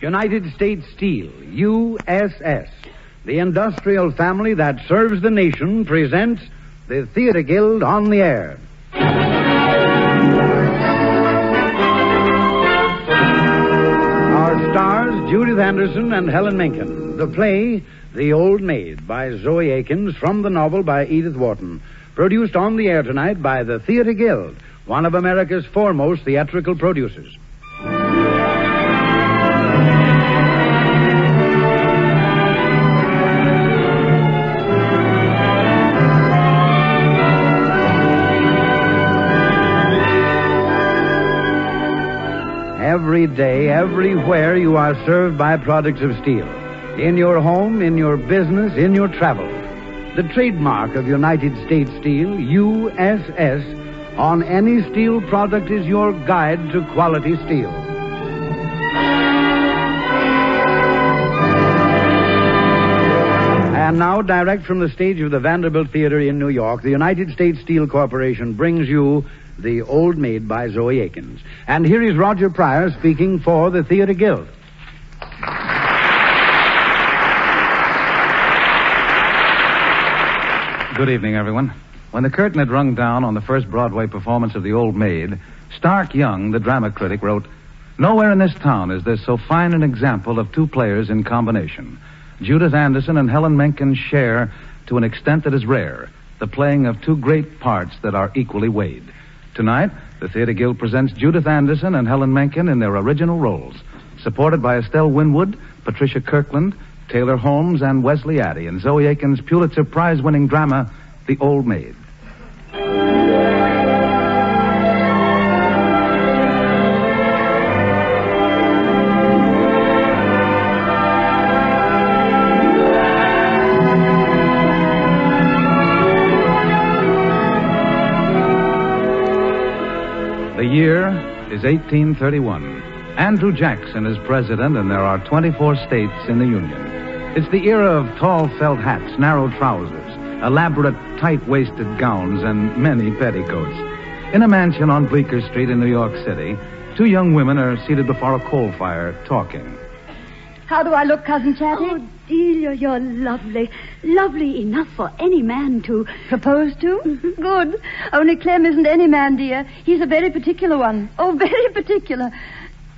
United States Steel, USS, the industrial family that serves the nation, presents the Theater Guild on the air. Our stars, Judith Anderson and Helen Menken. The play, The Old Maid, by Zoe Akins, from the novel by Edith Wharton. Produced on the air tonight by the Theater Guild, one of America's foremost theatrical producers. Day, everywhere, you are served by products of steel. In your home, in your business, in your travel. The trademark of United States Steel, USS, on any steel product is your guide to quality steel. And now, direct from the stage of the Vanderbilt Theater in New York, the United States Steel Corporation brings you The Old Maid by Zoe Akins. And here is Roger Pryor speaking for the Theater Guild. Good evening, everyone. When the curtain had rung down on the first Broadway performance of The Old Maid, Stark Young, the drama critic, wrote, Nowhere in this town is there so fine an example of two players in combination. Judith Anderson and Helen Menken share, to an extent that is rare, the playing of two great parts that are equally weighed. Tonight, the Theater Guild presents Judith Anderson and Helen Menken in their original roles, supported by Estelle Winwood, Patricia Kirkland, Taylor Holmes, and Wesley Addy in Zoe Akins' Pulitzer Prize winning drama, The Old Maid. Is 1831. Andrew Jackson is president, and there are 24 states in the Union. It's the era of tall felt hats, narrow trousers, elaborate tight waisted gowns, and many petticoats. In a mansion on Bleecker Street in New York City, two young women are seated before a coal fire talking. How do I look, Cousin Chatty? Oh, Delia, you're lovely. Lovely enough for any man to. Propose to? Mm-hmm. Good. Only Clem isn't any man, dear. He's a very particular one. Oh, very particular.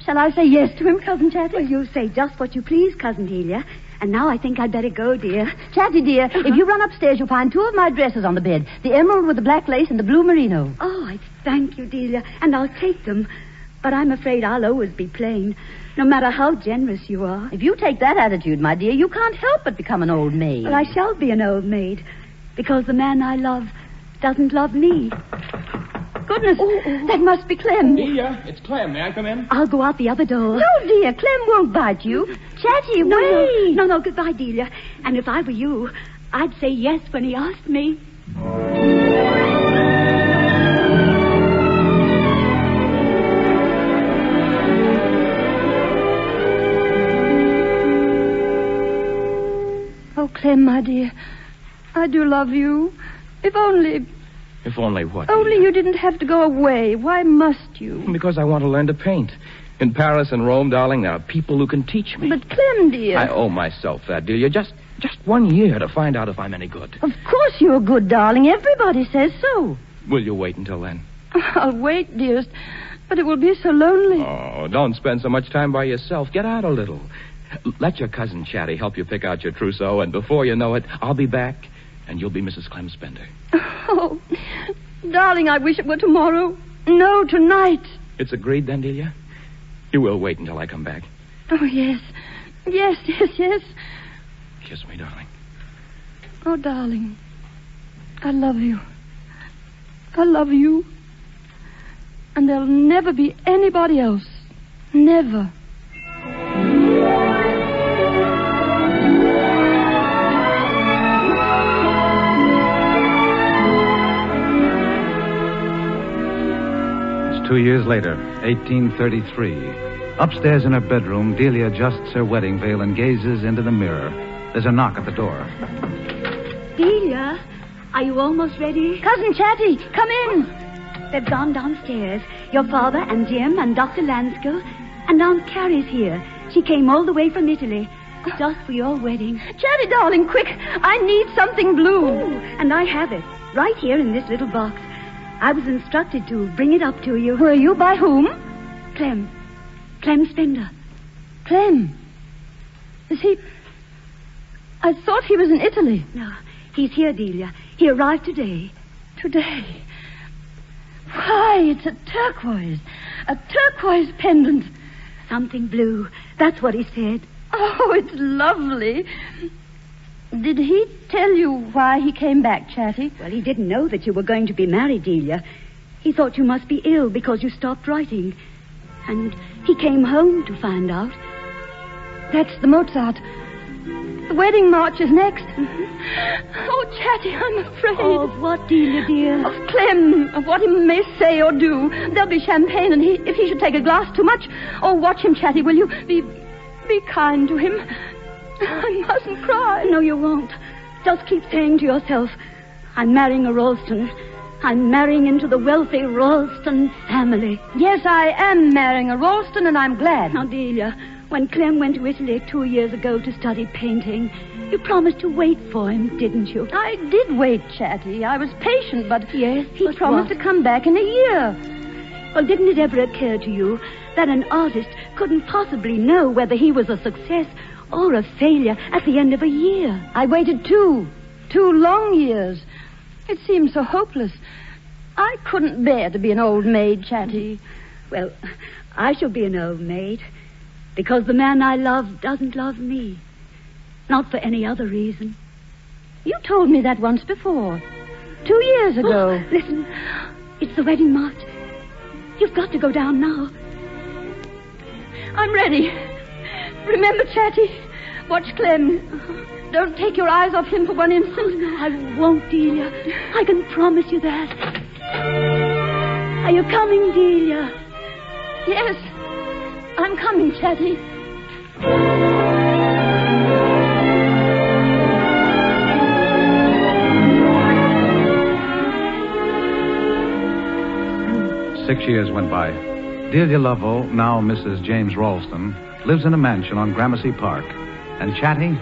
Shall I say yes to him, Cousin Chatty? Well, you say just what you please, Cousin Delia. And now I think I'd better go, dear. Chatty, dear, if uh-huh. you run upstairs, you'll find two of my dresses on the bed. The emerald with the black lace and the blue merino. Oh, I thank you, Delia, and I'll take them. But I'm afraid I'll always be plain, no matter how generous you are. If you take that attitude, my dear, you can't help but become an old maid. Well, I shall be an old maid, because the man I love doesn't love me. Goodness, that must be Clem. Oh, Delia, it's Clem. May I come in? I'll go out the other door. No, dear, Clem won't bite you. Chatty, no, wait. no, no, no, goodbye, Delia. And if I were you, I'd say yes when he asked me. My dear, I do love you. If only, If only what? only Delia? you didn't have to go away. Why must you? Because I want to learn to paint. In Paris and Rome, darling, there are people who can teach me. But Clem, dear. I owe myself that, Delia. Just, just one year to find out if I'm any good. Of course you're good, darling. Everybody says so. Will you wait until then? I'll wait, dearest. But it will be so lonely. Oh, don't spend so much time by yourself. Get out a little. Let your cousin Chatty help you pick out your trousseau, and before you know it, I'll be back, and you'll be Mrs. Clem Spender. Oh, darling, I wish it were tomorrow. No, tonight. It's agreed then, Delia? You will wait until I come back. Oh, yes. Yes, yes, yes. Kiss me, darling. Oh, darling. I love you. I love you. And there'll never be anybody else. Never. Two years later, 1833. Upstairs in her bedroom, Delia adjusts her wedding veil and gazes into the mirror. There's a knock at the door. Delia, are you almost ready? Cousin Chatty, come in. They've gone downstairs. Your father and Jim and Dr. Lanskell and Aunt Carrie's here. She came all the way from Italy just for your wedding. Chatty, darling, quick. I need something blue. Oh, and I have it right here in this little box. I was instructed to bring it up to you. Were you by whom? Clem. Clem Spender. Clem. Is he. I thought he was in Italy. No, he's here, Delia. He arrived today. Today. Why, it's a turquoise. A turquoise pendant. Something blue. That's what he said. Oh, it's lovely. Did he tell you why he came back, Chatty? Well, he didn't know that you were going to be married, Delia. He thought you must be ill because you stopped writing. And he came home to find out. That's the Mozart. The wedding march is next. Mm-hmm. Oh, Chatty, I'm afraid. Of what, Delia, dear? Of Clem, of what he may say or do. There'll be champagne, and he, if he should take a glass too much, oh, watch him, Chatty, will you? Be, be kind to him. I mustn't cry. No, you won't. Just keep saying to yourself, I'm marrying a Ralston. I'm marrying into the wealthy Ralston family. Yes, I am marrying a Ralston, and I'm glad. Now, Delia, when Clem went to Italy two years ago to study painting, you promised to wait for him, didn't you? I did wait, Chatty. I was patient, but Yes, he but promised what? to come back in a year. Well, didn't it ever occur to you that an artist couldn't possibly know whether he was a success or a failure at the end of a year? I waited two, two long years. It seemed so hopeless. I couldn't bear to be an old maid, Chatty. Well, I shall be an old maid because the man I love doesn't love me. Not for any other reason. You told me that once before. Two years oh, ago. Oh, listen, it's the wedding march. You've got to go down now. I'm ready. Remember, Chatty, watch Clem. Don't take your eyes off him for one instant. Oh, no, I won't, Delia. I can promise you that. Are you coming, Delia? Yes, I'm coming, Chatty. Six years went by. Delia Lovell, now Mrs. James Ralston, lives in a mansion on Gramercy Park. And Chatty,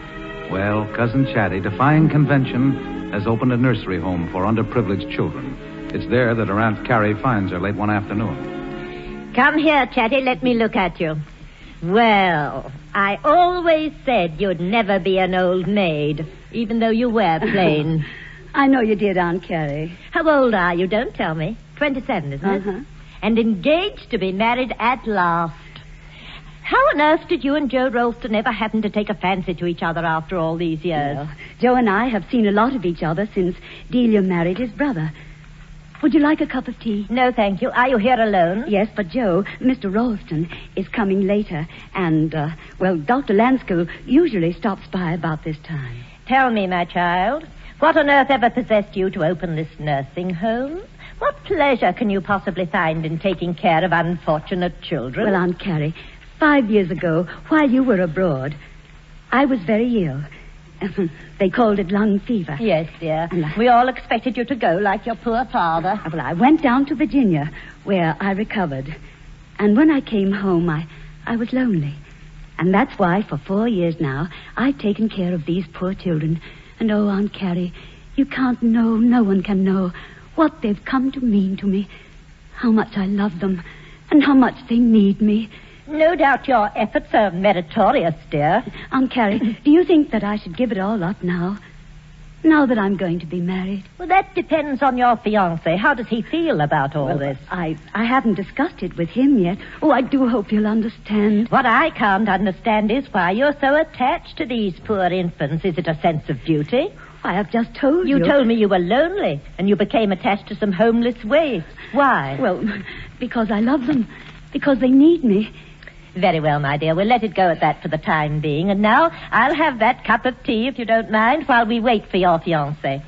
well, Cousin Chatty, defying convention, has opened a nursery home for underprivileged children. It's there that her Aunt Carrie finds her late one afternoon. Come here, Chatty. Let me look at you. Well, I always said you'd never be an old maid, even though you were plain. I know you did, Aunt Carrie. How old are you? Don't tell me. Twenty-seven, isn't it? Uh-huh. And engaged to be married at last. How on earth did you and Joe Ralston ever happen to take a fancy to each other after all these years? Well, Joe and I have seen a lot of each other since Delia married his brother. Would you like a cup of tea? No, thank you. Are you here alone? Yes, but Joe, Mr. Ralston, is coming later. And, uh, well, Dr. Lanskell usually stops by about this time. Tell me, my child, what on earth ever possessed you to open this nursing home? What pleasure can you possibly find in taking care of unfortunate children? Well, Aunt Carrie, five years ago, while you were abroad, I was very ill. they called it lung fever. Yes, dear. I- We all expected you to go like your poor father. Uh, well, I went down to Virginia, where I recovered. And when I came home, I, I was lonely. And that's why, for four years now, I've taken care of these poor children. And oh, Aunt Carrie, you can't know, no one can know, what they've come to mean to me. How much I love them, and how much they need me. No doubt your efforts are meritorious, dear. Aunt Carrie, do you think that I should give it all up now? Now that I'm going to be married? Well, that depends on your fiancé. How does he feel about all Well, this? I, I haven't discussed it with him yet. Oh, I do hope you'll understand. What I can't understand is why you're so attached to these poor infants. Is it a sense of duty? I have just told you. You told me you were lonely and you became attached to some homeless waifs. Why? Well, because I love them. Because they need me. Very well, my dear. We'll let it go at that for the time being. And now I'll have that cup of tea, if you don't mind, while we wait for your fiancé.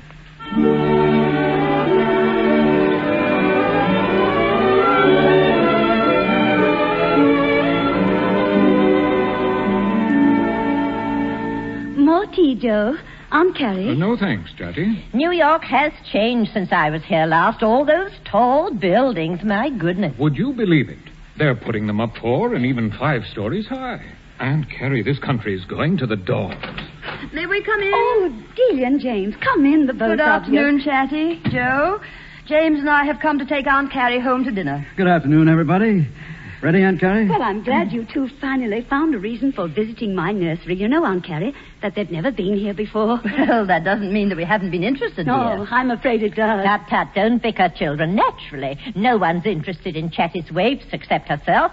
More tea, Joe. Aunt Carrie. Uh, no thanks, Chatty. New York has changed since I was here last. All those tall buildings, my goodness. Would you believe it? They're putting them up four and even five stories high. Aunt Carrie, this country is going to the dogs. May we come in? Oh, Delia and James, come in, the both Good of you. afternoon, Chatty. Joe. James and I have come to take Aunt Carrie home to dinner. Good afternoon, everybody. Ready, Aunt Carrie? Well, I'm glad you two finally found a reason for visiting my nursery. You know, Aunt Carrie, that they've never been here before. Well, that doesn't mean that we haven't been interested, No, dear. I'm afraid it does. Tut, tut, don't bicker, children. Naturally, no one's interested in Chatty's waifs except herself.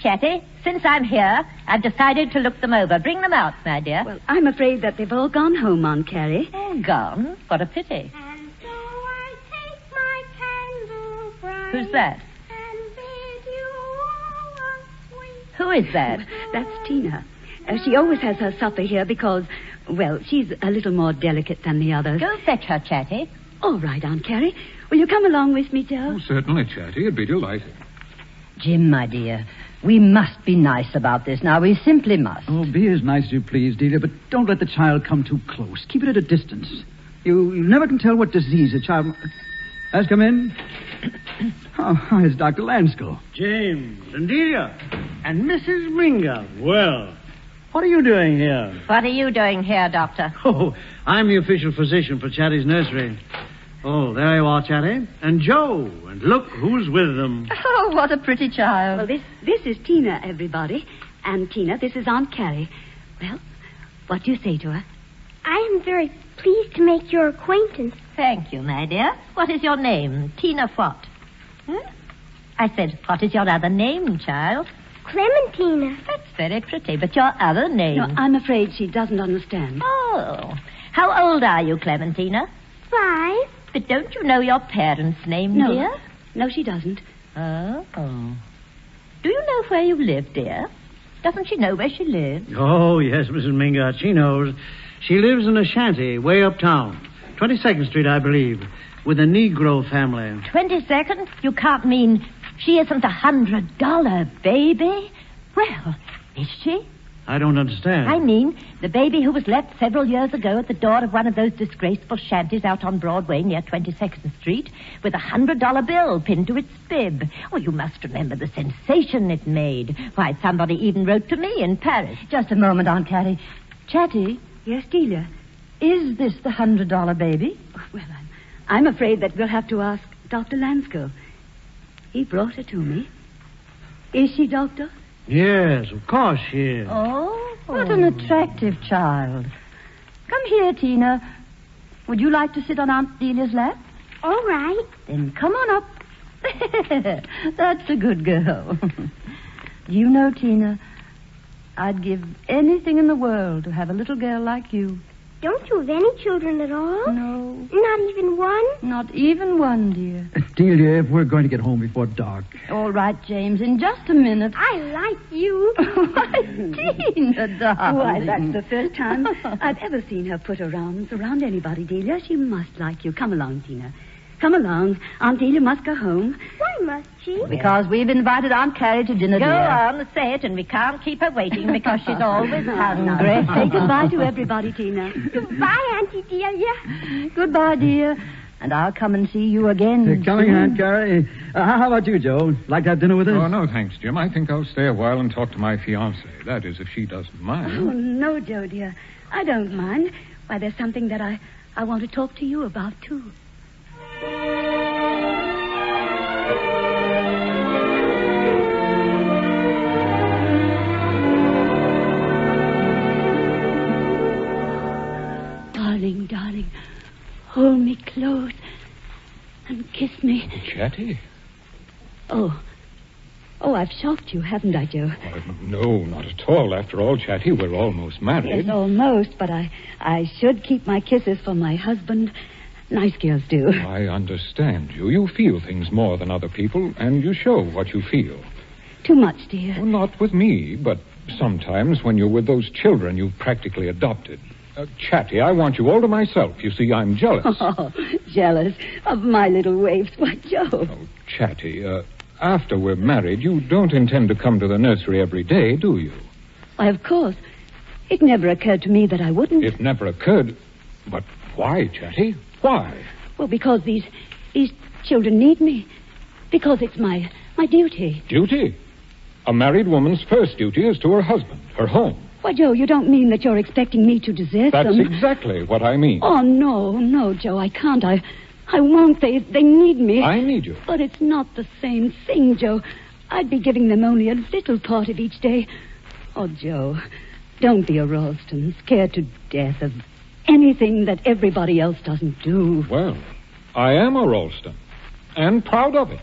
Chatty, since I'm here, I've decided to look them over. Bring them out, my dear. Well, I'm afraid that they've all gone home, Aunt Carrie. Oh, gone? What a pity. And so I take my candle bright Who's that? Who is that? That's Tina. Uh, she always has her supper here because, well, she's a little more delicate than the others. Go fetch her, Chatty. All right, Aunt Carrie. Will you come along with me, Joe? Oh, certainly, Chatty. I'd be delighted. Jim, my dear, we must be nice about this now. We simply must. Oh, be as nice as you please, Delia, but don't let the child come too close. Keep it at a distance. You, you never can tell what disease a child. Has come in? Oh, hi, it's Dr. Lansco. James and Delia and Mrs. Mingott. Well, what are you doing here? What are you doing here, Doctor? Oh, I'm the official physician for Chatty's nursery. Oh, there you are, Chatty. And Joe. And look who's with them. Oh, what a pretty child. Well, this this is Tina, everybody. And Tina, this is Aunt Carrie. Well, what do you say to her? I am very pleased to make your acquaintance. Thank you, my dear. What is your name? Tina what? Hmm? I said, what is your other name, child? Clementina. That's very pretty, but your other name. No, I'm afraid she doesn't understand. Oh. How old are you, Clementina? Five. But don't you know your parents' name, No. dear? No, she doesn't. Oh. Do you know where you live, dear? Doesn't she know where she lives? Oh, yes, Mrs. Mingott, She knows. She lives in a shanty way uptown. 22nd Street, I believe, with a Negro family. 22nd? You can't mean she isn't a hundred dollar baby? Well, is she? I don't understand. I mean, the baby who was left several years ago at the door of one of those disgraceful shanties out on Broadway near 22nd Street with a hundred dollar bill pinned to its bib. Oh, you must remember the sensation it made. Why, somebody even wrote to me in Paris. Just a moment, Aunt Carrie. Chatty, Yes, Delia. is this the hundred dollar baby? Well, I'm, I'm afraid that we'll have to ask Dr. Lansco. He brought her to me. Is she, Doctor? Yes, of course she is. Oh. What an attractive child. Come here, Tina. Would you like to sit on Aunt Delia's lap? All right. Then come on up. That's a good girl. you know, Tina, I'd give anything in the world to have a little girl like you. Don't you have any children at all? No, Not even one? not even one, dear. Delia, if we're going to get home before dark. All right, James, in just a minute. I like you. Why, Tina, darling. Why, that's the first time I've ever seen her put her arms around anybody, Delia. She must like you. Come along, Tina. Come along. Aunt Delia must go home. Why must she? Because we've invited Aunt Carrie to dinner, Go dear. on, say it, and we can't keep her waiting because she's always Now, hungry. Say goodbye to everybody, Tina. Goodbye, Auntie Delia. Goodbye, dear. And I'll come and see you again. You're coming, soon. Aunt Carrie. Uh, how about you, Joe? Like to have dinner with us? Oh, no, thanks, Jim. I think I'll stay a while and talk to my fiancée. That is, if she doesn't mind. Oh, mind. no, Joe, dear. I don't mind. Why, there's something that I, I want to talk to you about, too. Hold me close and kiss me. Chatty? Oh, oh, I've shocked you, haven't I, Joe? Uh, no, not at all. After all, Chatty, we're almost married. Yes, almost, but I, I should keep my kisses for my husband. Nice girls do. I understand you. You feel things more than other people, and you show what you feel. Too much, dear. Well, not with me, but sometimes when you're with those children you've practically adopted. Uh, Chatty, I want you all to myself. You see, I'm jealous. Oh, jealous of my little waifs. Why, Joe. Oh, Chatty, uh, after we're married, you don't intend to come to the nursery every day, do you? Why, of course. It never occurred to me that I wouldn't. It never occurred. But why, Chatty? Why? Well, because these these children need me. Because it's my my duty. Duty? A married woman's first duty is to her husband, her home. Why, Joe, you don't mean that you're expecting me to desert That's them. exactly what I mean. Oh, no, no, Joe, I can't. I, I won't. They, they need me. I need you. But it's not the same thing, Joe. I'd be giving them only a little part of each day. Oh, Joe, don't be a Ralston, scared to death of anything that everybody else doesn't do. Well, I am a Ralston, and proud of it.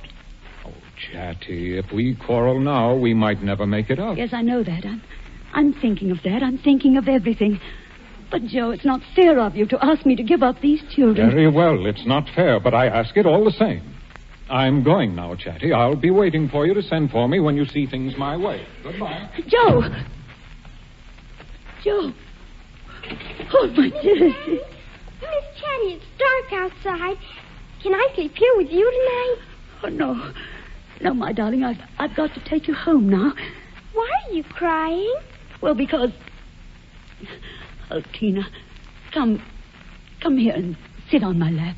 Oh, Chatty, if we quarrel now, we might never make it up. Yes, I know that. I'm, I'm thinking of that. I'm thinking of everything. But, Joe, it's not fair of you to ask me to give up these children. Very well, it's not fair, but I ask it all the same. I'm going now, Chatty. I'll be waiting for you to send for me when you see things my way. Goodbye. Joe! Joe! Oh, my dearest. Miss Chatty, it's dark outside. Can I sleep here with you tonight? Oh, no. No, my darling, I've, I've got to take you home now. Why are you crying? Well, because. Oh, Tina, come. Come here and sit on my lap.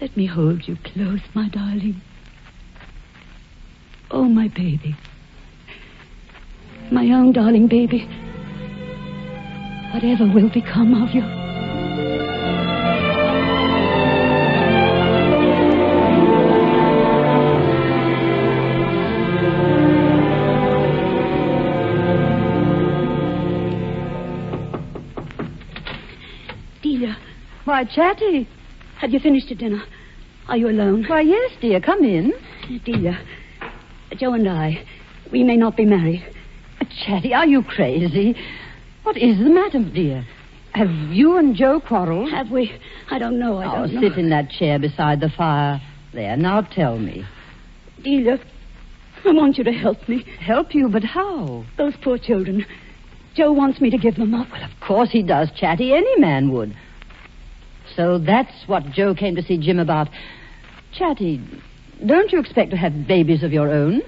Let me hold you close, my darling. Oh, my baby. My own darling baby. Whatever will become of you? Why, Chatty. have you finished your dinner? Are you alone? Why, yes, dear. Come in. Dear, Joe and I, we may not be married. Uh, Chatty, are you crazy? What is the matter, dear? Have you and Joe quarreled? Have we? I don't know. I oh, don't know. sit in that chair beside the fire. There, now tell me. Delia, I want you to help me. Help you, but how? Those poor children. Joe wants me to give them up. Well, of course he does, Chatty. Any man would. So that's what Joe came to see Jim about. Chatty, don't you expect to have babies of your own?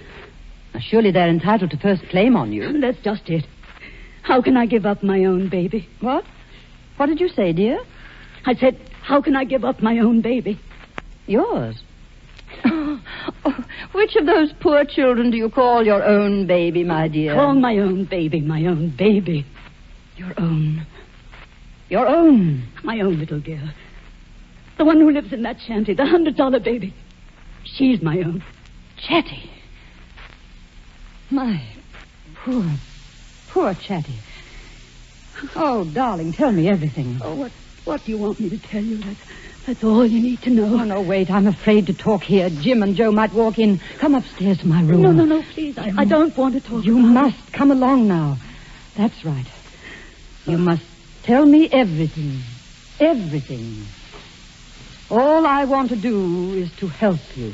Now, surely they're entitled to first claim on you. That's just it. How can I give up my own baby? What? What did you say, dear? I said, how can I give up my own baby? Yours. Oh, oh which of those poor children do you call your own baby, my dear? Call my own baby my own baby. Your own. Your own. My own little girl. The one who lives in that shanty, the hundred dollar baby. She's my own. Chatty. My poor, poor Chatty. Oh, darling, tell me everything. Oh, what, what do you want me to tell you? That's, that's all you need to know. Oh, no, wait. I'm afraid to talk here. Jim and Joe might walk in. Come upstairs to my room. No, no, no, please. I, I mm. don't want to talk You must come along now. That's right. You oh. must tell me everything. Everything. All I want to do is to help you.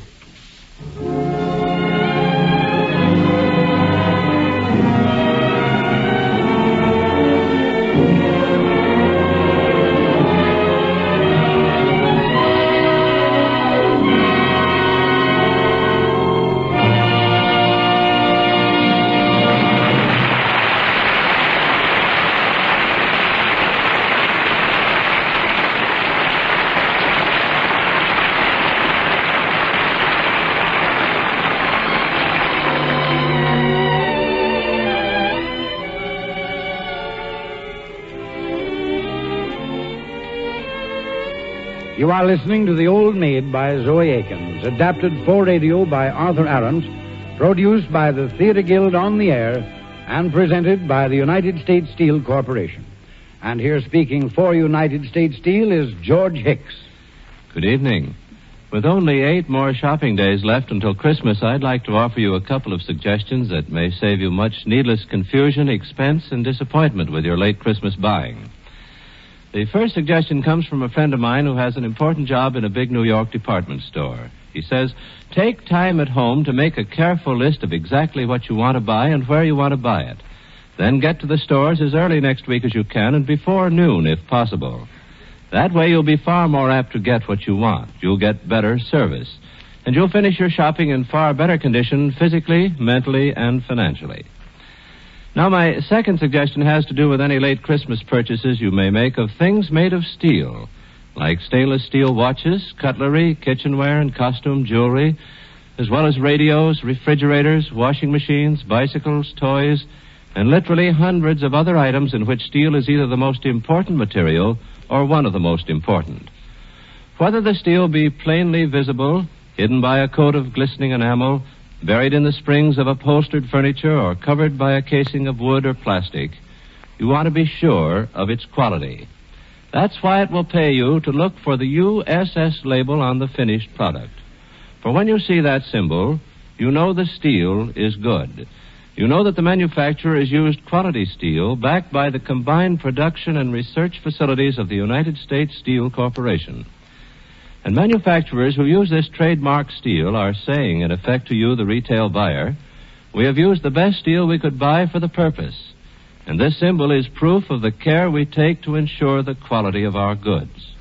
You are listening to The Old Maid by Zoe Akins, adapted for radio by Arthur Arent, produced by the Theater Guild on the air, and presented by the United States Steel Corporation. And here speaking for United States Steel is George Hicks. Good evening. With only eight more shopping days left until Christmas, I'd like to offer you a couple of suggestions that may save you much needless confusion, expense, and disappointment with your late Christmas buying. The first suggestion comes from a friend of mine who has an important job in a big New York department store. He says, take time at home to make a careful list of exactly what you want to buy and where you want to buy it. Then get to the stores as early next week as you can and before noon if possible. That way you'll be far more apt to get what you want. You'll get better service. And you'll finish your shopping in far better condition physically, mentally, and financially. Now, my second suggestion has to do with any late Christmas purchases you may make of things made of steel, like stainless steel watches, cutlery, kitchenware, and costume jewelry, as well as radios, refrigerators, washing machines, bicycles, toys, and literally hundreds of other items in which steel is either the most important material or one of the most important. Whether the steel be plainly visible, hidden by a coat of glistening enamel, buried in the springs of upholstered furniture, or covered by a casing of wood or plastic, you want to be sure of its quality. That's why it will pay you to look for the USS label on the finished product. For when you see that symbol, you know the steel is good. You know that the manufacturer has used quality steel backed by the combined production and research facilities of the United States Steel Corporation. And manufacturers who use this trademark steel are saying, in effect, to you, the retail buyer, we have used the best steel we could buy for the purpose. And this symbol is proof of the care we take to ensure the quality of our goods.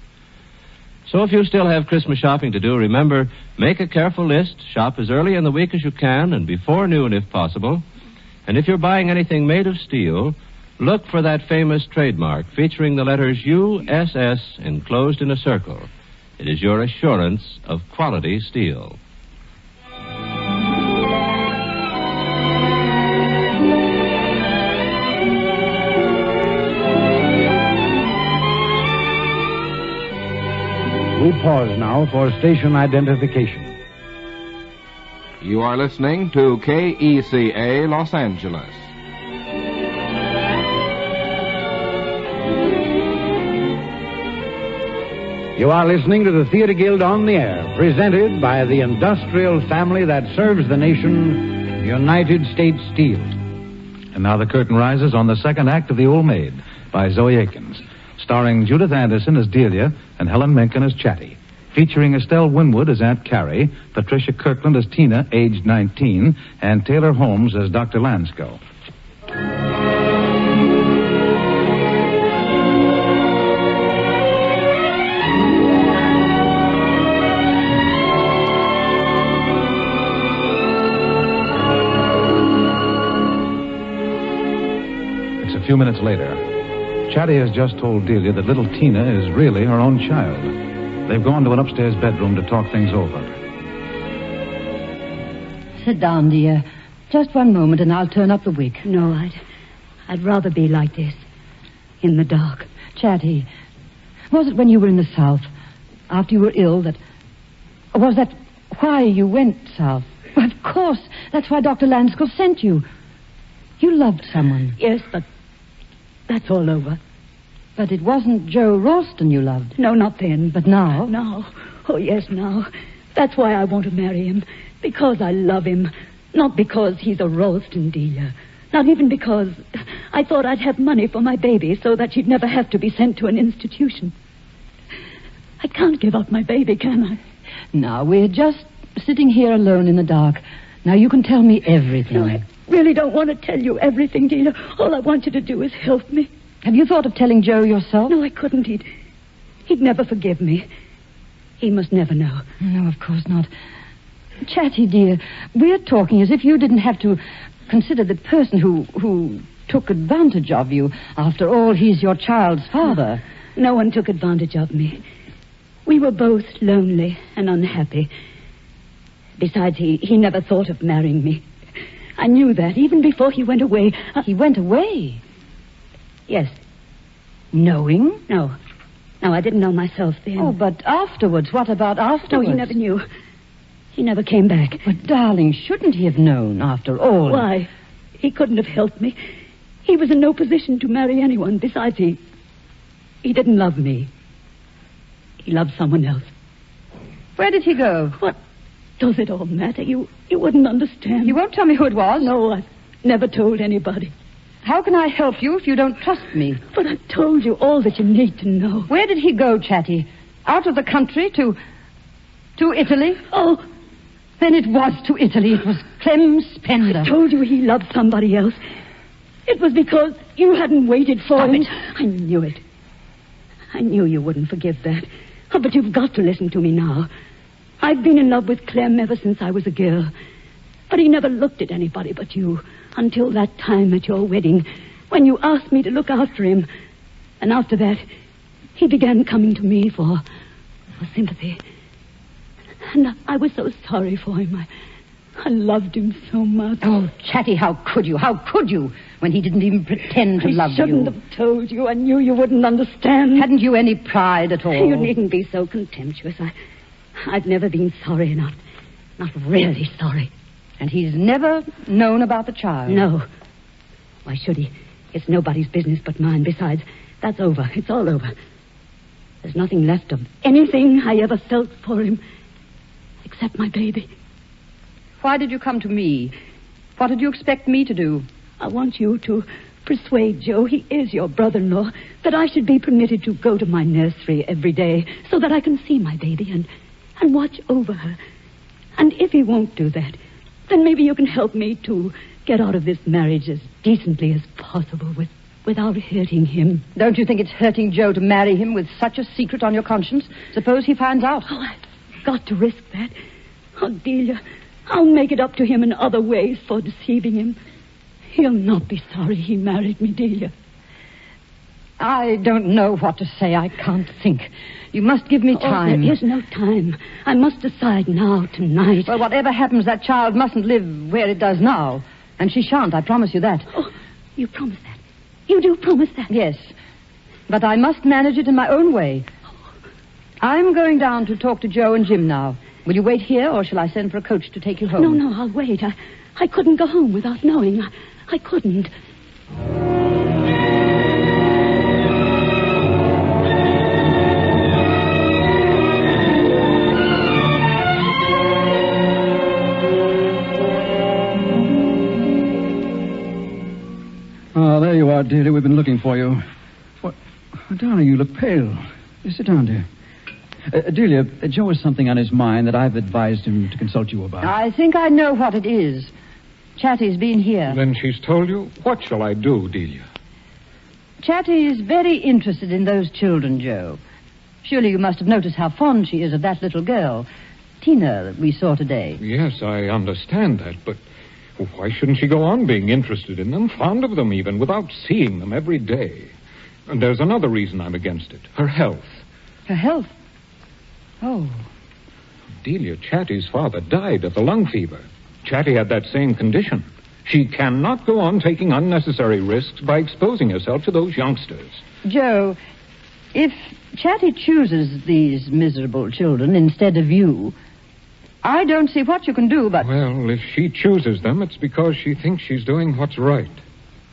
So if you still have Christmas shopping to do, remember, make a careful list, shop as early in the week as you can, and before noon if possible. And if you're buying anything made of steel, look for that famous trademark featuring the letters USS enclosed in a circle. It is your assurance of quality steel. We pause now for station identification. You are listening to KECA Los Angeles. You are listening to the Theater Guild on the Air, presented by the industrial family that serves the nation, United States Steel. And now the curtain rises on the second act of The Old Maid by Zoe Akins, starring Judith Anderson as Delia and Helen Menken as Chatty, featuring Estelle Winwood as Aunt Carrie, Patricia Kirkland as Tina, aged 19, and Taylor Holmes as Dr. Lansco. Few minutes later. Chatty has just told Delia that little Tina is really her own child. They've gone to an upstairs bedroom to talk things over. Sit down, dear. Just one moment and I'll turn up the wick. No, I'd, I'd rather be like this, in the dark. Chatty, was it when you were in the South, after you were ill, that. Or was that why you went South? Well, of course. That's why Dr. Lansco sent you. You loved someone. Yes, but that's all over. But it wasn't Joe Ralston you loved. No, not then. But now? Now. Oh, yes, now. That's why I want to marry him. Because I love him. Not because he's a Ralston Delia. Not even because I thought I'd have money for my baby so that she'd never have to be sent to an institution. I can't give up my baby, can I? Now, we're just sitting here alone in the dark. Now, you can tell me everything. No, I really don't want to tell you everything, Delia. All I want you to do is help me. Have you thought of telling Joe yourself? No, I couldn't. He'd, he'd never forgive me. He must never know. No, of course not. Chatty, dear, we're talking as if you didn't have to consider the person who who took advantage of you. After all, he's your child's father. No one took advantage of me. We were both lonely and unhappy. Besides, he, he never thought of marrying me. I knew that even before he went away. Uh, He went away, yes. knowing. No. No, I didn't know myself then. Oh, but afterwards. What about no, afterwards? he never knew. He never came back. But, darling, shouldn't he have known after all? Why? He couldn't have helped me. He was in no position to marry anyone. Besides, he. He didn't love me. He loved someone else. Where did he go? What does it all matter? You you wouldn't understand. You won't tell me who it was? No, I've never told anybody. How can I help you if you don't trust me? But I've told you all that you need to know. Where did he go, Chatty? Out of the country to. to Italy? Oh, Then it was to Italy. It was Clem Spender. I told you he loved somebody else. It was because you hadn't waited for Stop him. it. I knew it. I knew you wouldn't forgive that. Oh, but you've got to listen to me now. I've been in love with Clem ever since I was a girl. But he never looked at anybody but you until that time at your wedding when you asked me to look after him. And after that, he began coming to me for, for sympathy. And I was so sorry for him. I, I loved him so much. Oh, Chatty, how could you? How could you? When he didn't even pretend to I love you. I shouldn't have told you. I knew you wouldn't understand. Hadn't you any pride at all? You needn't be so contemptuous. I, I've never been sorry, not, not really sorry. And he's never known about the child. No. Why should he? It's nobody's business but mine. Besides, that's over. It's all over. There's nothing left of anything I ever felt for him, except my baby. Why did you come to me? What did you expect me to do? I want you to persuade Joe, he is your brother-in-law, that I should be permitted to go to my nursery every day so that I can see my baby and, and watch over her. And if he won't do that, then maybe you can help me to get out of this marriage as decently as possible with, without hurting him. Don't you think it's hurting Joe to marry him with such a secret on your conscience? Suppose he finds out. Oh, I've got to risk that. Oh, Delia, I'll make it up to him in other ways for deceiving him. He'll not be sorry he married me, Delia. I don't know what to say. I can't think. You must give me time. Oh, there is no time. I must decide now, tonight. Well, whatever happens, that child mustn't live where it does now. And she shan't, I promise you that. Oh, you promise that? You do promise that? Yes. But I must manage it in my own way. I'm going down to talk to Joe and Jim now. Will you wait here, or shall I send for a coach to take you home? No, no, I'll wait. I, I couldn't go home without knowing. I, I couldn't. There you are, dearie. We've been looking for you. What? Oh, darling, you look pale. Sit down, dear. Uh, Delia, uh, Joe has something on his mind that I've advised him to consult you about. I think I know what it is. Chatty's been here. Then she's told you? What shall I do, Delia? Chatty is very interested in those children, Joe. Surely you must have noticed how fond she is of that little girl, Tina, that we saw today. Yes, I understand that, but why shouldn't she go on being interested in them, fond of them even, without seeing them every day? And there's another reason I'm against it her health. Her health? Oh. Delia, Chatty's father died of the lung fever. Chatty had that same condition. She cannot go on taking unnecessary risks by exposing herself to those youngsters. Joe, if Chatty chooses these miserable children instead of you, I don't see what you can do but. Well, if she chooses them, it's because she thinks she's doing what's right.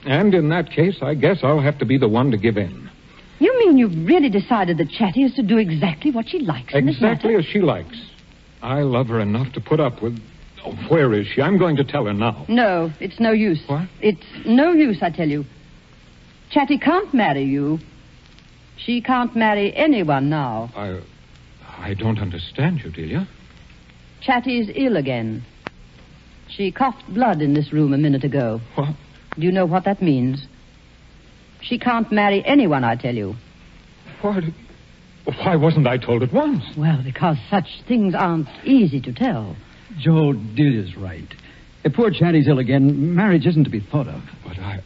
And in that case, I guess I'll have to be the one to give in. You mean you've really decided that Chatty is to do exactly what she likes Exactly as she likes. I love her enough to put up with. Oh, where is she? I'm going to tell her now. No, it's no use. What? It's no use, I tell you. Chatty can't marry you. She can't marry anyone now. I. I don't understand you, Delia. Chatty's ill again. She coughed blood in this room a minute ago. What? Do you know what that means? She can't marry anyone, I tell you. What? Why wasn't I told at once? Well, because such things aren't easy to tell. Joe, Delia's right. If poor Chatty's ill again, marriage isn't to be thought of. But I.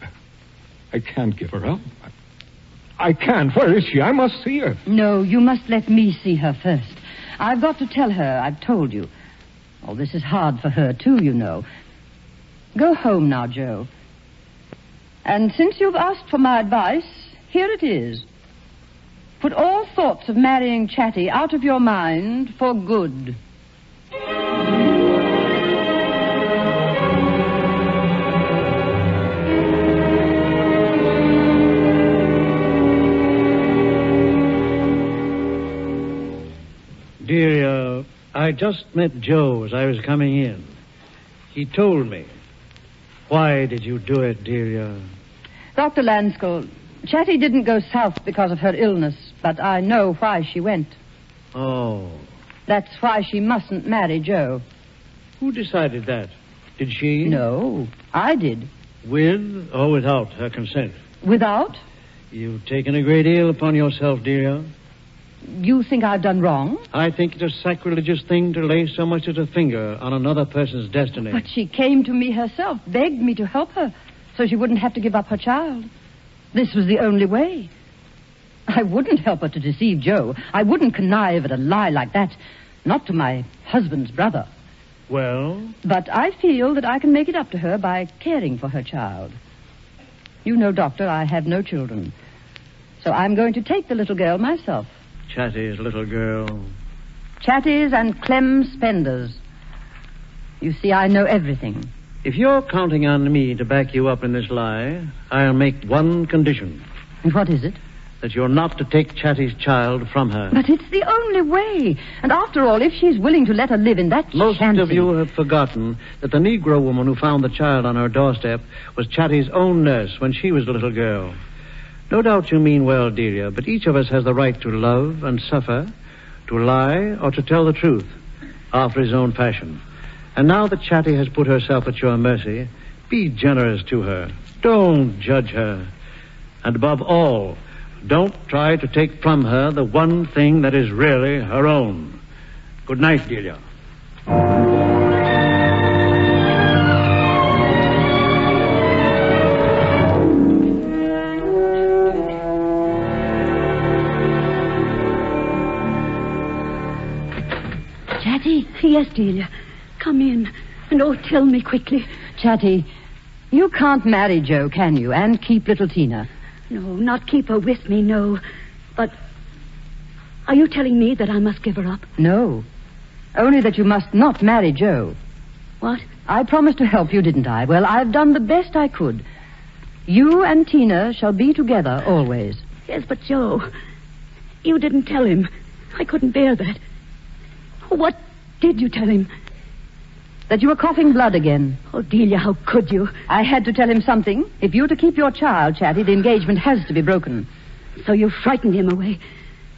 I can't give her up. I, I can't. Where is she? I must see her. No, you must let me see her first. I've got to tell her I've told you. Oh, this is hard for her, too, you know. Go home now, Joe. And since you've asked for my advice, here it is. Put all thoughts of marrying Chatty out of your mind for good. Dear, uh, I just met Joe as I was coming in. He told me. Why did you do it, Delia? Dr. Lanskell, Chatty didn't go south because of her illness, but I know why she went. Oh. That's why she mustn't marry Joe. Who decided that? Did she? No, I did. With or without her consent? Without? You've taken a great deal upon yourself, Delia. You think I've done wrong? I think it's a sacrilegious thing to lay so much as a finger on another person's destiny. But she came to me herself, begged me to help her, so she wouldn't have to give up her child. This was the only way. I wouldn't help her to deceive Joe. I wouldn't connive at a lie like that. not to my husband's brother. Well? But I feel that I can make it up to her by caring for her child. You know, Doctor, I have no children. So I'm going to take the little girl myself. Chatty's little girl. Chatty's and Clem Spender's. You see, I know everything. If you're counting on me to back you up in this lie, I'll make one condition. And what is it? That you're not to take Chatty's child from her. But it's the only way. And after all, if she's willing to let her live in that Most shanty... of you have forgotten that the Negro woman who found the child on her doorstep was Chatty's own nurse when she was a little girl. No doubt you mean well, Delia, but each of us has the right to love and suffer, to lie or to tell the truth, after his own fashion. And now that Chatty has put herself at your mercy, be generous to her. Don't judge her. And above all, don't try to take from her the one thing that is really her own. Good night, Delia. Yes, Delia. Come in. And oh, tell me quickly. Chatty, you can't marry Joe, can you? And keep little Tina. No, not keep her with me, no. But are you telling me that I must give her up? No. Only that you must not marry Joe. What? I promised to help you, didn't I? Well, I've done the best I could. You and Tina shall be together always. Yes, but Joe, you didn't tell him. I couldn't bear that. What did you tell him? That you were coughing blood again. Oh, Delia, how could you? I had to tell him something. If you're to keep your child, Chatty, the engagement has to be broken. So you frightened him away.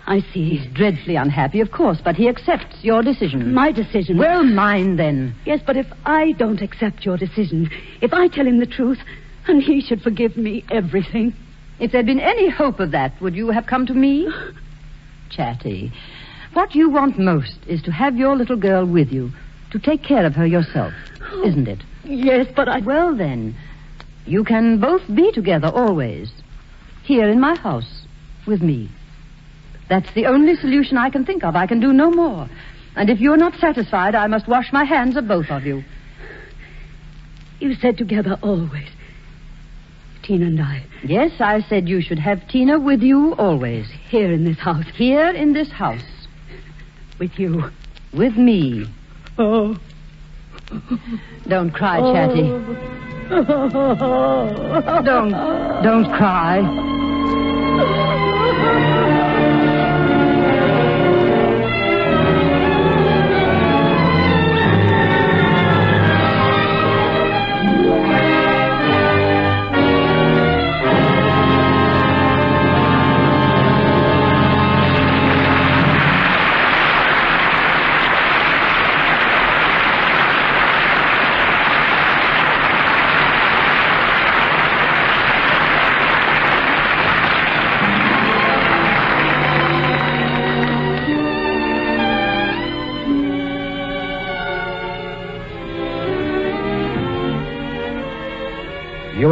I see. He's dreadfully unhappy, of course, but he accepts your decision. My decision? Well, mine then. Yes, but if I don't accept your decision, if I tell him the truth, and he should forgive me everything. If there'd been any hope of that, would you have come to me? Chatty, what you want most is to have your little girl with you, to take care of her yourself, oh, isn't it? Yes, but I. Well, then, you can both be together always. Here in my house, with me. That's the only solution I can think of. I can do no more. And if you're not satisfied, I must wash my hands of both of you. You said together always. Tina and I. Yes, I said you should have Tina with you always. Here in this house. Here in this house. With you. With me. Oh. Don't cry, Chatty. Oh. Don't, don't cry.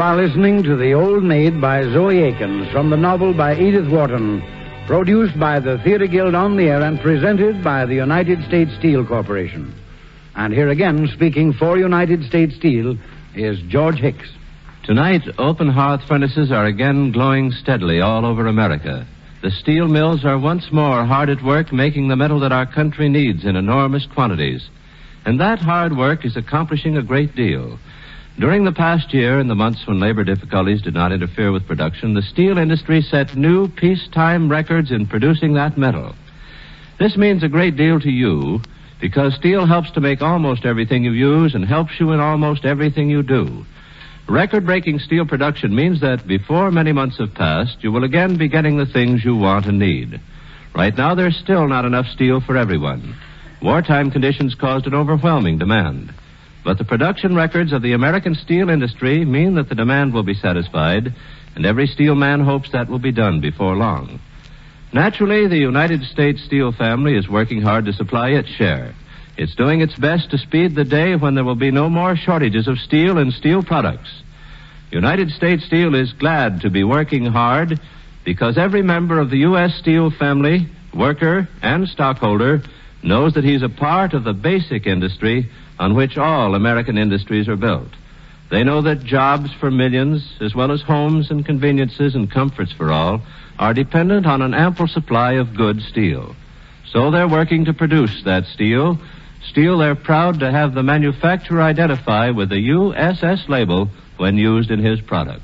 Are listening to The Old Maid by Zoe Akins from the novel by Edith Wharton, produced by the Theatre Guild on the Air and presented by the United States Steel Corporation. And here again, speaking for United States Steel, is George Hicks. Tonight, open hearth furnaces are again glowing steadily all over America. The steel mills are once more hard at work making the metal that our country needs in enormous quantities. And that hard work is accomplishing a great deal. During the past year, in the months when labor difficulties did not interfere with production, the steel industry set new peacetime records in producing that metal. This means a great deal to you because steel helps to make almost everything you use and helps you in almost everything you do. Record breaking steel production means that before many months have passed, you will again be getting the things you want and need. Right now, there's still not enough steel for everyone. Wartime conditions caused an overwhelming demand. But the production records of the American steel industry mean that the demand will be satisfied, and every steel man hopes that will be done before long. Naturally, the United States steel family is working hard to supply its share. It's doing its best to speed the day when there will be no more shortages of steel and steel products. United States Steel is glad to be working hard because every member of the U.S. Steel family, worker, and stockholder knows that he's a part of the basic industry on which all American industries are built. They know that jobs for millions, as well as homes and conveniences and comforts for all, are dependent on an ample supply of good steel. So they're working to produce that steel, steel they're proud to have the manufacturer identify with the USS label when used in his product.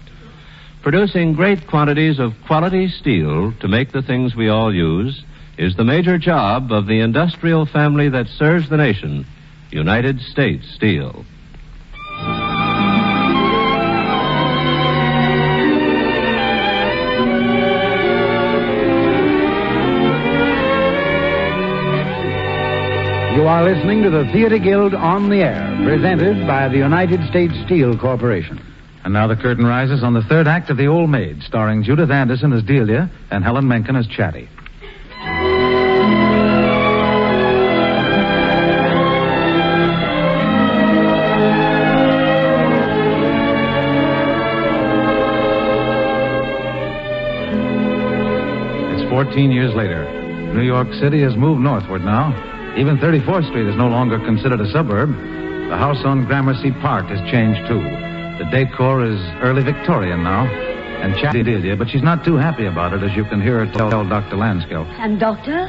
Producing great quantities of quality steel to make the things we all use is the major job of the industrial family that serves the nation, United States Steel. You are listening to the Theater Guild on the Air, presented by the United States Steel Corporation. And now the curtain rises on the third act of The Old Maid, starring Judith Anderson as Delia and Helen Menken as Chatty. 14 years later. New York City has moved northward now. Even 34th Street is no longer considered a suburb. The house on Gramercy Park has changed too. The decor is early Victorian now. And Chatty Delia, but she's not too happy about it, as you can hear her tell Dr. Lanskell. And, Doctor,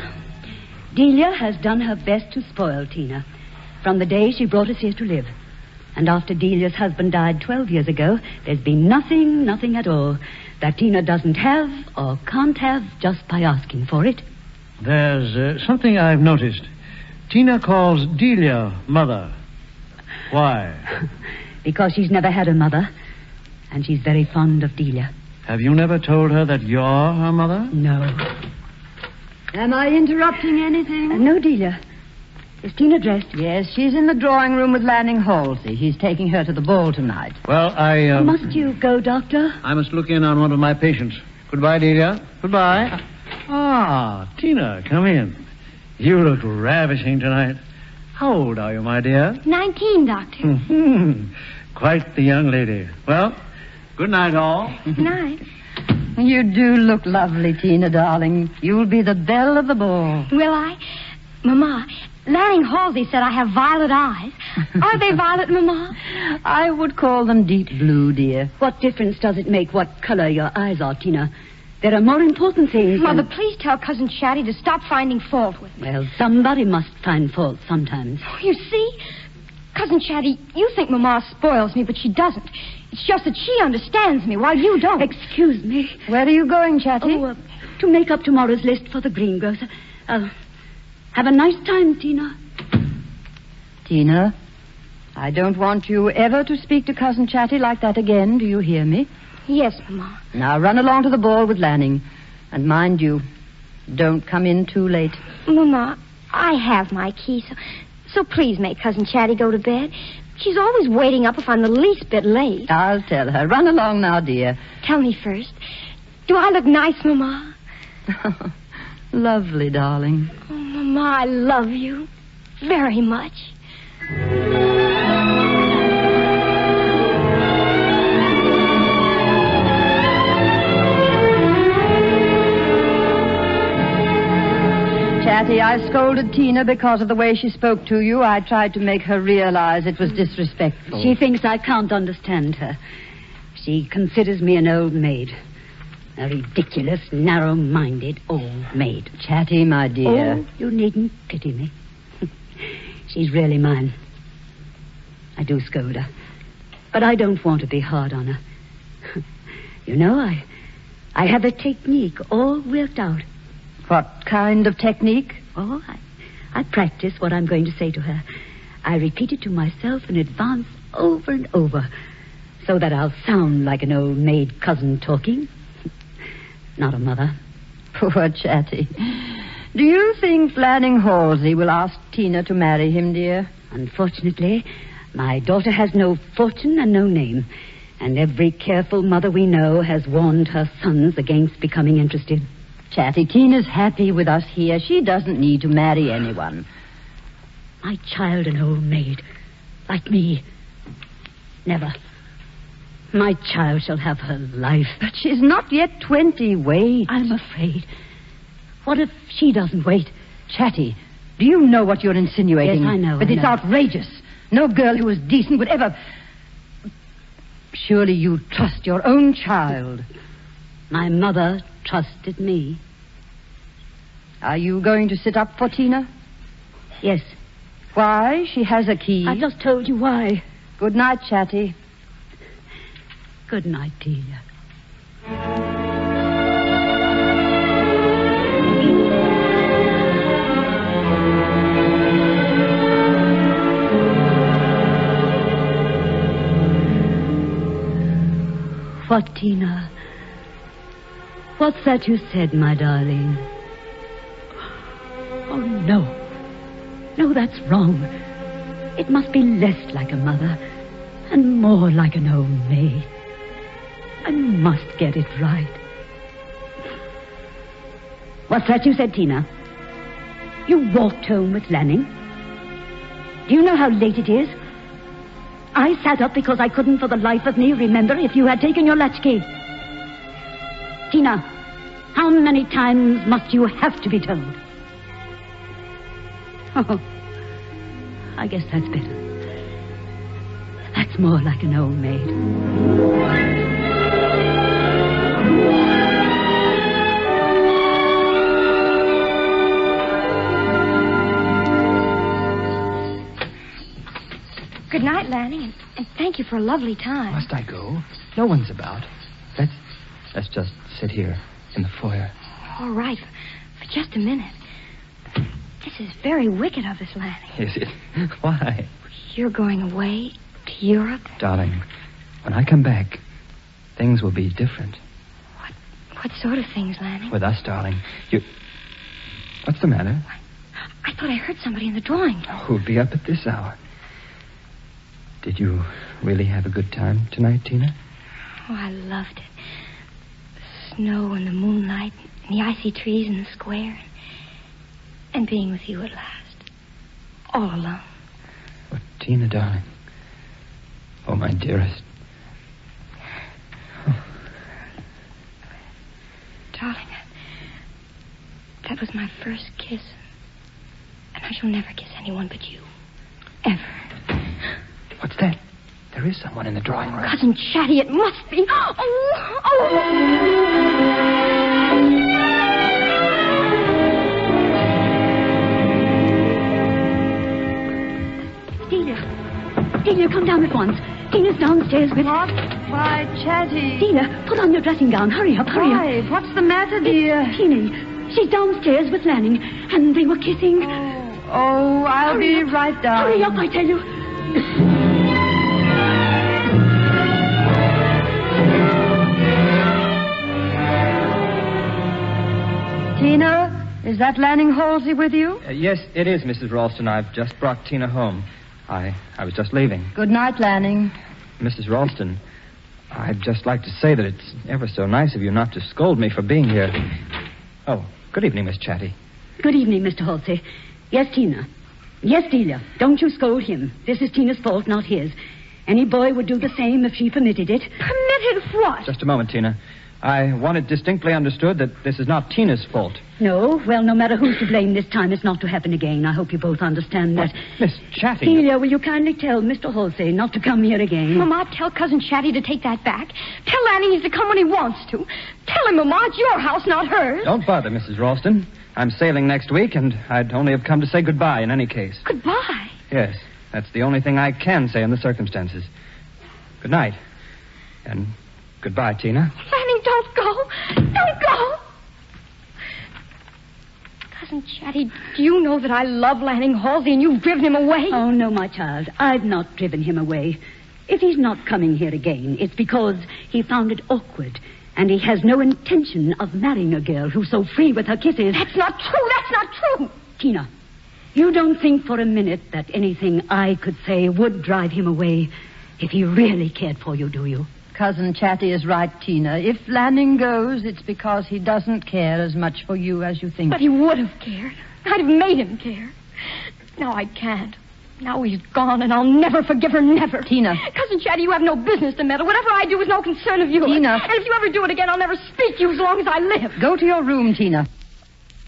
Delia has done her best to spoil Tina from the day she brought us here to live. And after Delia's husband died 12 years ago, there's been nothing, nothing at all that Tina doesn't have or can't have just by asking for it. There's uh, something I've noticed. Tina calls Delia mother. Why? because she's never had a mother, and she's very fond of Delia. Have you never told her that you're her mother? No. Am I interrupting anything? Uh, no, Delia. Is Tina dressed? Yes, she's in the drawing room with Lanning Halsey. He's taking her to the ball tonight. Well, I. Um, Must you go, Doctor? I must look in on one of my patients. Goodbye, Delia. Goodbye. Ah, Tina, come in. You look ravishing tonight. How old are you, my dear? Nineteen, Doctor. Hmm. Quite the young lady. Well, good night, all. Good Night. You do look lovely, Tina, darling. You'll be the belle of the ball. Will I? Mama, Lanning Halsey said I have violet eyes. Are they violet, Mama? I would call them deep blue, dear. What difference does it make what color your eyes are, Tina? There are more important things. Mother, than- please tell Cousin Chatty to stop finding fault with me. Well, somebody must find fault sometimes. You see? Cousin Chatty, you think Mama spoils me, but she doesn't. It's just that she understands me while you don't. Excuse me. Where are you going, Chatty? Oh, uh, to make up tomorrow's list for the greengrocer. Uh, have a nice time, Tina. Tina, I don't want you ever to speak to Cousin Chatty like that again. Do you hear me? Yes, Mama. Now run along to the ball with Lanning. And mind you, don't come in too late. Mama, I have my key, so, so please make Cousin Chatty go to bed. She's always waiting up if I'm the least bit late. I'll tell her. Run along now, dear. Tell me first. Do I look nice, Mama? Lovely, darling. Oh, Mama, I love you very much. Chatty, I scolded Tina because of the way she spoke to you. I tried to make her realize it was disrespectful. She thinks I can't understand her. She considers me an old maid. A ridiculous, narrow minded old maid. Chatty, my dear. Oh, you needn't pity me. She's really mine. I do scold her. But I don't want to be hard on her. you know, I I have a technique all worked out. What kind of technique? Oh, I, I practice what I'm going to say to her. I repeat it to myself in advance over and over so that I'll sound like an old maid cousin talking. Not a mother. Poor Chatty. Do you think Lanning Halsey will ask Tina to marry him, dear? Unfortunately, my daughter has no fortune and no name. And every careful mother we know has warned her sons against becoming interested. Chatty, Tina's happy with us here. She doesn't need to marry anyone. My child an old maid, like me. Never. My child shall have her life. But she's not yet twenty. Wait. I'm afraid. What if she doesn't wait? Chatty, Do you know what you're insinuating? Yes, I know, But I it's know. outrageous. No girl who is decent would ever. Surely you trust your own child. My mother trusted me. Are you going to sit up for Tina? Yes. Why? She has a key. I just told you why. Good night, Chatty. Good night, Delia. What, Tina? What's that you said, my darling? Oh, no. No, that's wrong. It must be less like a mother and more like an old maid. I must get it right. What's that you said, Tina? You walked home with Lanning? Do you know how late it is? I sat up because I couldn't for the life of me remember if you had taken your latchkey. Tina, how many times must you have to be told? Oh, I guess that's better. That's more like an old maid. Night, Lanning, and, and thank you for a lovely time. Must I go? No one's about. Let's let's just sit here in the foyer. All right, for, just a minute. This is very wicked of us, Lanning. Is it? Why? You're going away to Europe? Darling, when I come back, things will be different. What what sort of things, Lanning? With us, darling. You What's the matter? I thought I heard somebody in the drawing room. Who'd be up at this hour? Did you really have a good time tonight, Tina? Oh, I loved it. The snow and the moonlight and the icy trees in the square. And being with you at last. All alone. But, Tina, darling. Oh, my dearest. Oh. Darling, that was my first kiss. And I shall never kiss anyone but you. Ever. What's that? There is someone in the drawing room. Cousin Chatty, it must be. Oh, oh. Delia. Delia, come down at once. Tina's downstairs with... What? Why, Chatty. Delia, put on your dressing gown. Hurry up, hurry Why? up. What's the matter, dear? Teeny. She's downstairs with Lanning, and they were kissing. Oh, oh I'll Hurry be up. right down. Hurry up, I tell you. Is that Lanning Halsey with you? Uh, yes, it is, Mrs. Ralston. I've just brought Tina home. I, I was just leaving. Good night, Lanning. Mrs. Ralston, I'd just like to say that it's ever so nice of you not to scold me for being here. Oh, good evening, Miss Chatty. Good evening, Mr. Halsey. Yes, Tina. Yes, Delia. Don't you scold him. This is Tina's fault, not his. Any boy would do the same if she permitted it. Permitted what? Just a moment, Tina. I want it distinctly understood that this is not Tina's fault. No, well, no matter who's to blame this time, it's not to happen again. I hope you both understand that. Miss Chatty. Delia, will you kindly tell Mr. Halsey not to come here again? Mama, tell Cousin Chatty to take that back. Tell Annie he's to come when he wants to. Tell him, Mama, it's your house, not hers. Don't bother, Mrs. Ralston. I'm sailing next week, and I'd only have come to say goodbye in any case. Goodbye. Yes, that's the only thing I can say in the circumstances. Good night. And goodbye, Tina. Don't go. Don't go. Cousin Chatty, do you know that I love Lanning Halsey and you've driven him away? Oh, no, my child. I've not driven him away. If he's not coming here again, it's because he found it awkward. And he has no intention of marrying a girl who's so free with her kisses. That's not true. That's not true. Tina, you don't think for a minute that anything I could say would drive him away if he really cared for you, do you? Cousin Chatty is right, Tina. If Lanning goes, it's because he doesn't care as much for you as you think. But he would have cared. I'd have made him care. Now I can't. Now he's gone, and I'll never forgive her, never. Tina. Cousin Chatty, you have no business to meddle. Whatever I do is no concern of yours. Tina. And if you ever do it again, I'll never speak to you as long as I live. Go to your room, Tina.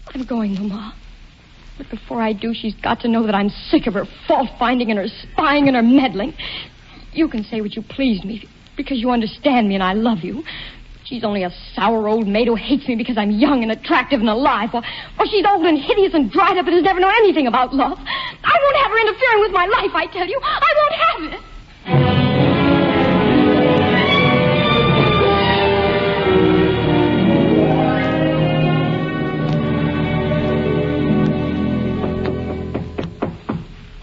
I'm going, Mama. But before I do, she's got to know that I'm sick of her fault finding and her spying and her meddling. You can say what you please me because you understand me and I love you. She's only a sour old maid who hates me because I'm young and attractive and alive. Or, or she's old and hideous and dried up and has never known anything about love. I won't have her interfering with my life, I tell you. I won't have it.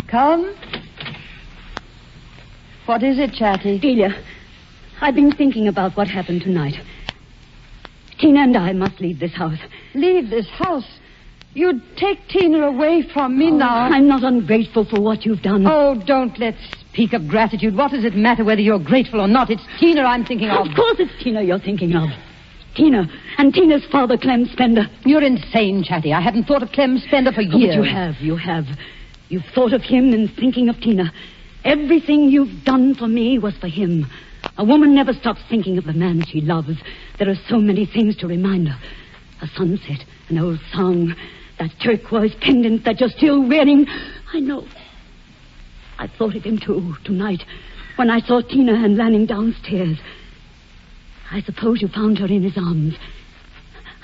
Come. What is it, Chatty? Delia, I've been thinking about what happened tonight. Tina and I must leave this house. Leave this house? You'd take Tina away from me Oh, now. I'm not ungrateful for what you've done. Oh, don't let's speak of gratitude. What does it matter whether you're grateful or not? It's Tina I'm thinking of. Of course it's Tina you're thinking of. Tina and Tina's father, Clem Spender. You're insane, Chatty. I haven't thought of Clem Spender for Oh, years. but you have, you have. You've thought of him in thinking of Tina. Everything you've done for me was for him. A woman never stops thinking of the man she loves. There are so many things to remind her. A sunset, an old song, that turquoise pendant that you're still wearing. I know. I thought of him too, tonight, when I saw Tina and Lanning downstairs. I suppose you found her in his arms.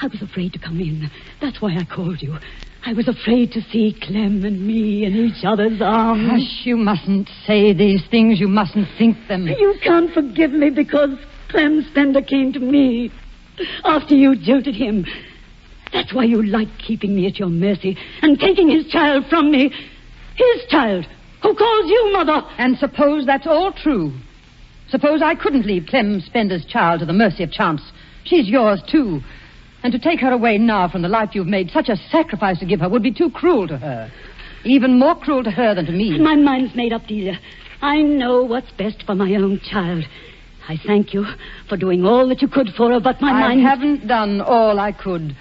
I was afraid to come in. That's why I called you. I was afraid to see Clem and me in each other's arms. Hush, you mustn't say these things. You mustn't think them. You can't forgive me because Clem Spender came to me after you jilted him. That's why you like keeping me at your mercy and taking his child from me. His child, who calls you mother. And suppose that's all true. Suppose I couldn't leave Clem Spender's child to the mercy of chance. She's yours, too. And to take her away now from the life you've made such a sacrifice to give her would be too cruel to her. Even more cruel to her than to me. My mind's made up, Delia. I know what's best for my own child. I thank you for doing all that you could for her, but my I mind. I haven't done all I could.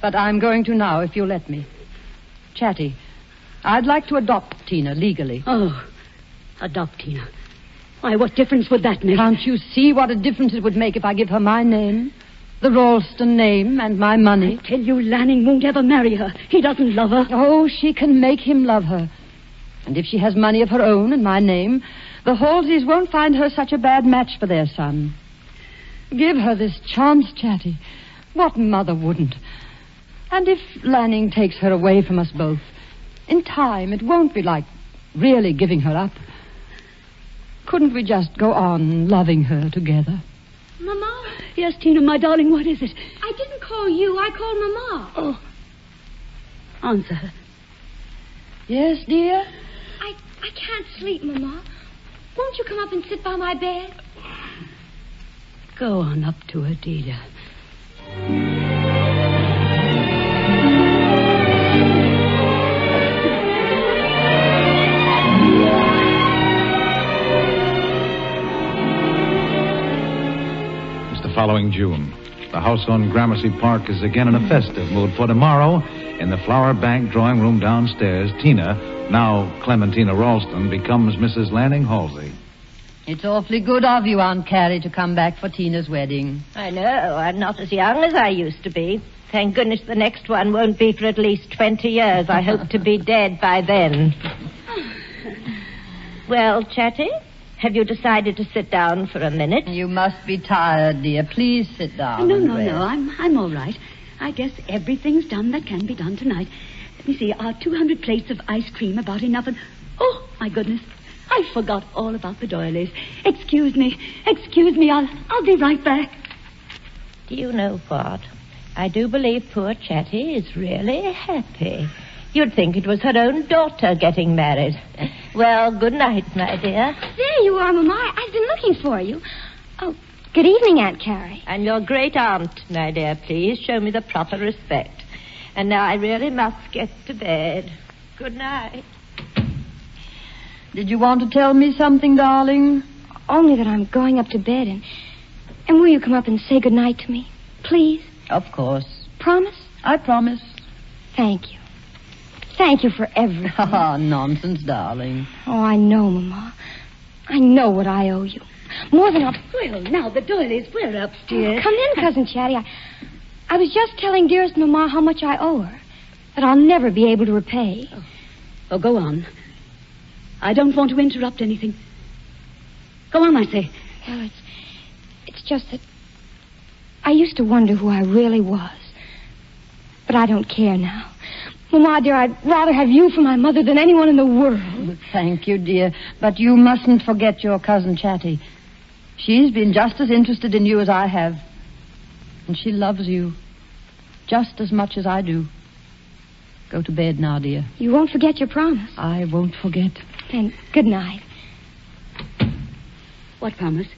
But I'm going to now, if you'll let me. Chatty, I'd like to adopt Tina legally. Oh, adopt Tina. Why, what difference would that make? Can't you see what a difference it would make if I give her my name? The Ralston name and my money. I tell you, Lanning won't ever marry her. He doesn't love her. Oh, she can make him love her. And if she has money of her own and my name, the Halseys won't find her such a bad match for their son. Give her this chance, Chatty. What mother wouldn't? And if Lanning takes her away from us both, in time it won't be like really giving her up. Couldn't we just go on loving her together? Mama, Yes, Tina, my darling, what is it? I didn't call you. I called Mama. Oh. Answer her. Yes, dear? I, I can't sleep, Mama. Won't you come up and sit by my bed? Go on up to her, Delia. Following June. The house on Gramercy Park is again in a festive mood, for tomorrow, in the Flower Bank drawing room downstairs, Tina, now Clementina Ralston, becomes Mrs. Lanning Halsey. It's awfully good of you, Aunt Carrie, to come back for Tina's wedding. I know. I'm not as young as I used to be. Thank goodness the next one won't be for at least 20 years. I hope to be dead by then. well, Chatty, have you decided to sit down for a minute? You must be tired, dear. Please sit down. no, no, rest. no. I'm, I'm all right. I guess everything's done that can be done tonight. Let me see. Are 200 plates of ice cream about enough? And oh, my goodness. I forgot all about the doilies. Excuse me. Excuse me. I'll, I'll be right back. Do you know what? I do believe poor Chatty is really happy. You'd think it was her own daughter getting married. Well, good night, my dear. There you are, Mama. I've been looking for you. Oh, good evening, Aunt Carrie. And your great aunt, my dear, please show me the proper respect. And now I really must get to bed. Good night. Did you want to tell me something, darling? Only that I'm going up to bed and and will you come up and say good night to me, please? Of course. Promise? I promise. Thank you. Thank you for everything. Ah, nonsense, darling. oh, I know, Mama. I know what I owe you. More than I'll. Well, now the doilies, we're upstairs. Come in, Cousin Chatty. I, I was just telling dearest Mama how much I owe her. that I'll never be able to repay. Oh, go on. I don't want to interrupt anything. Go on, I say. Well, it's it's just that I used to wonder who I really was. But I don't care now. Mamma, dear, I'd rather have you for my mother than anyone in the world. Thank you, dear. But you mustn't forget your cousin Chatty. She's been just as interested in you as I have. And she loves you just as much as I do. Go to bed now, dear. You won't forget your promise. I won't forget. Then good night. What promise?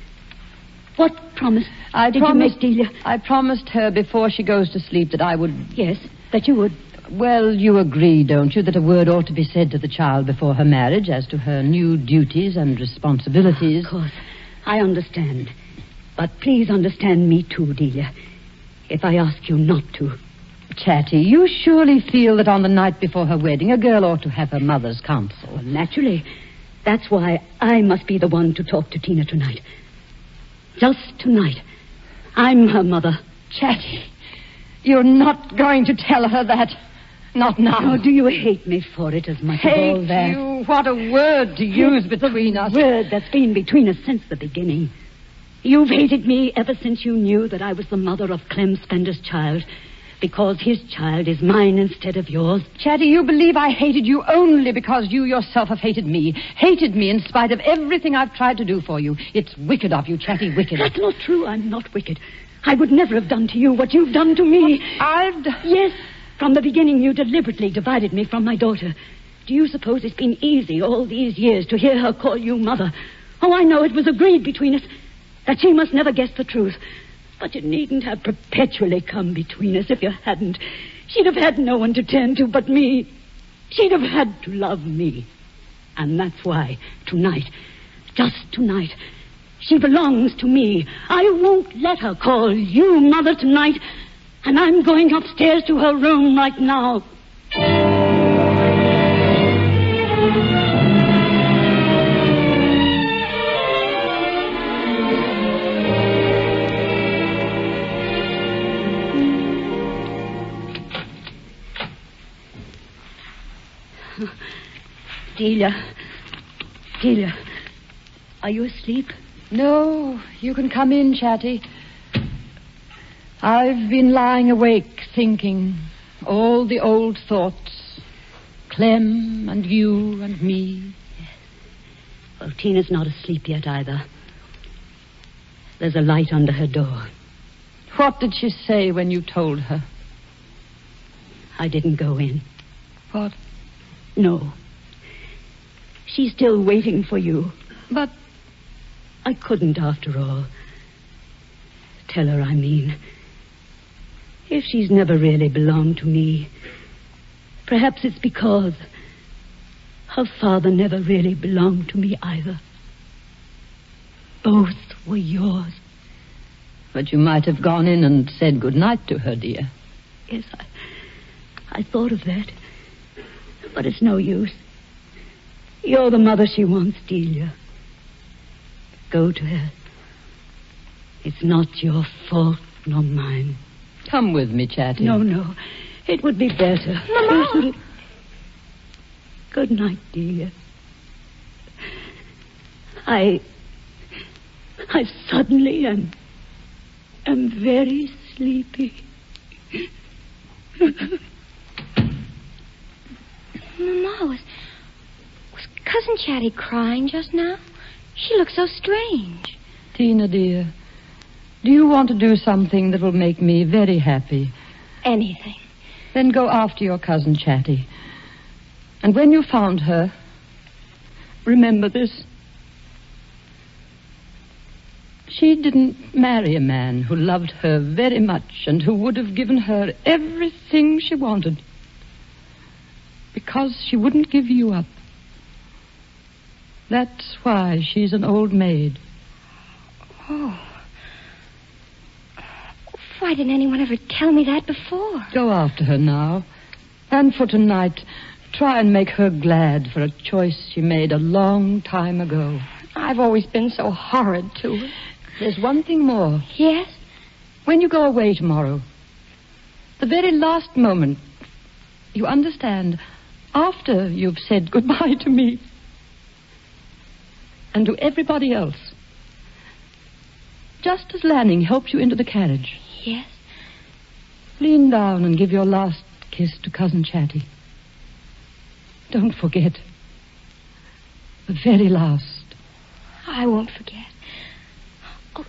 What promise I did promised, you make, Delia? I promised her before she goes to sleep that I would. Yes, that you would. Well, you agree, don't you, that a word ought to be said to the child before her marriage as to her new duties and responsibilities? Of course. I understand. But please understand me too, Delia. If I ask you not to. Chatty, you surely feel that on the night before her wedding, a girl ought to have her mother's counsel. Well, naturally. That's why I must be the one to talk to Tina tonight. Just tonight. I'm her mother. Chatty, you're not going to tell her that. Not now. Oh, do you hate me for it as much Hate as all that? you? What a word to use between us. Word that's been between us since the beginning. You've hated me ever since you knew that I was the mother of Clem Spender's child. Because his child is mine instead of yours. Chatty, you believe I hated you only because you yourself have hated me. Hated me in spite of everything I've tried to do for you. It's wicked of you, Chatty, wicked. That's not true. I'm not wicked. I would never have done to you what you've done to me. I've done... Yes. From the beginning, you deliberately divided me from my daughter. Do you suppose it's been easy all these years to hear her call you mother? Oh, I know it was agreed between us that she must never guess the truth. But you needn't have perpetually come between us if you hadn't. She'd have had no one to turn to but me. She'd have had to love me. And that's why, tonight, just tonight, she belongs to me. I won't let her call you mother tonight. And I'm going upstairs to her room right now. Delia. Delia. Are you asleep? No, you can come in, Chatty. I've been lying awake thinking all the old thoughts. Clem and you and me. Well, Tina's not asleep yet either. There's a light under her door. What did she say when you told her? I didn't go in. What? No. She's still waiting for you. But I couldn't, after all. Tell her I mean. If she's never really belonged to me, perhaps it's because her father never really belonged to me either. Both were yours. But you might have gone in and said good night to her, dear. Yes, I, I thought of that. But it's no use. You're the mother she wants, Delia. Go to her. It's not your fault nor mine. Come with me, Chatty. No, no. It would be better. Mama. Good night, dear. I. I suddenly am. am very sleepy. Mama, was, was Cousin Chatty crying just now? She looks so strange. Tina, dear, do you want to do something that will make me very happy? Anything. Then go after your cousin Chatty. And when you found her, remember this. She didn't marry a man who loved her very much and who would have given her everything she wanted. Because she wouldn't give you up. That's why she's an old maid. Oh. Why didn't anyone ever tell me that before? Go after her now. And for tonight, try and make her glad for a choice she made a long time ago. I've always been so horrid to her. There's one thing more. Yes? When you go away tomorrow, the very last moment, You understand? After you've said goodbye to me. And to everybody else. Just as Lanning helped you into the carriage. Yes? Lean down and give your last kiss to Cousin Chatty. Don't forget. The very last. I won't forget. Oh,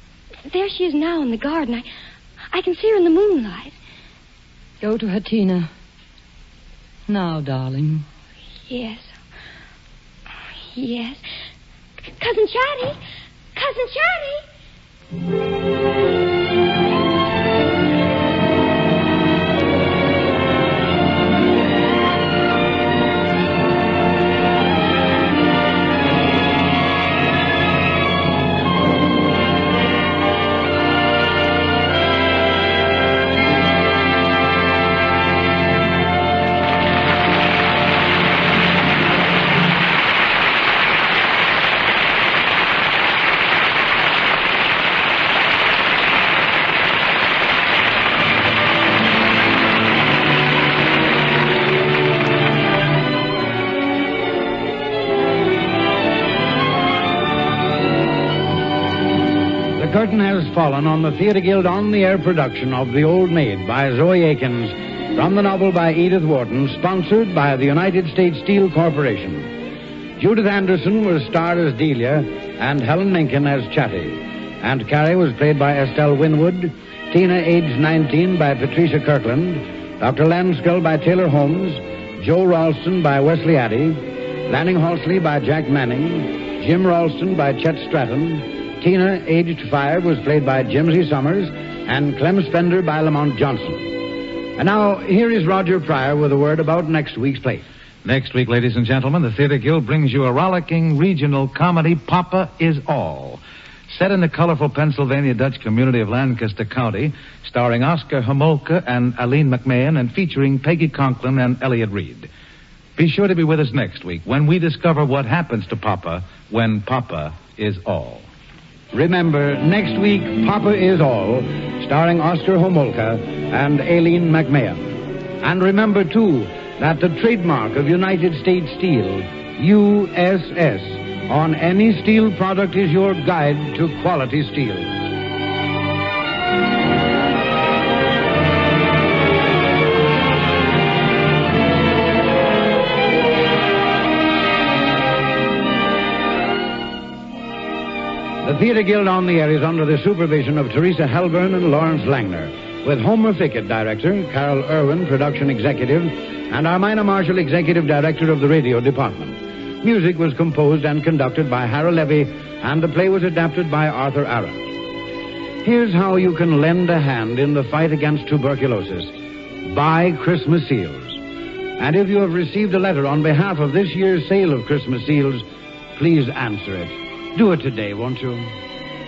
there she is now in the garden. I, I can see her in the moonlight. Go to her, Tina. Now, darling. Yes. Yes. Cousin Chatty! Cousin Chatty! Fallen on the Theatre Guild on the air production of The Old Maid by Zoe Akins from the novel by Edith Wharton, sponsored by the United States Steel Corporation. Judith Anderson was starred as Delia and Helen Menken as Chatty. Aunt Carrie was played by Estelle Winwood, Tina, aged 19, by Patricia Kirkland, Dr. Lanskell by Taylor Holmes, Joe Ralston by Wesley Addy, Lanning Halsey by Jack Manning, Jim Ralston by Chet Stratton, Tina, aged five, was played by Jimsy Summers, and Clem Spender by Lamont Johnson. And now, here is Roger Pryor with a word about next week's play. Next week, ladies and gentlemen, the Theatre Guild brings you a rollicking regional comedy, Papa is All. Set in the colorful Pennsylvania Dutch community of Lancaster County, starring Oscar Homolka and Aline MacMahon, and featuring Peggy Conklin and Elliot Reed. Be sure to be with us next week when we discover what happens to Papa when Papa is all. Remember, next week, Papa is All, starring Oscar Homolka and Aline MacMahon. And remember, too, that the trademark of United States Steel, USS, on any steel product is your guide to quality steel. Theatre Guild on the Air is under the supervision of Theresa Helburn and Lawrence Langner, with Homer Fickett, director, Carol Irwin, production executive, and Armina Marshall, executive director of the radio department. Music was composed and conducted by Harold Levy, and the play was adapted by Arthur Arent. Here's how you can lend a hand in the fight against tuberculosis. Buy Christmas seals. And if you have received a letter on behalf of this year's sale of Christmas seals, please answer it. Do it today, won't you?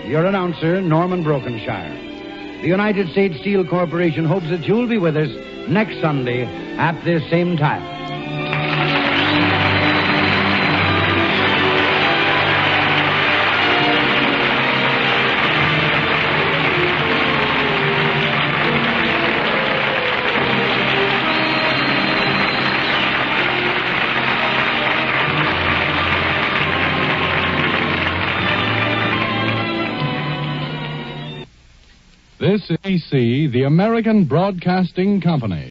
Your announcer, Norman Brokenshire. The United States Steel Corporation hopes that you'll be with us next Sunday at this same time. The American Broadcasting Company.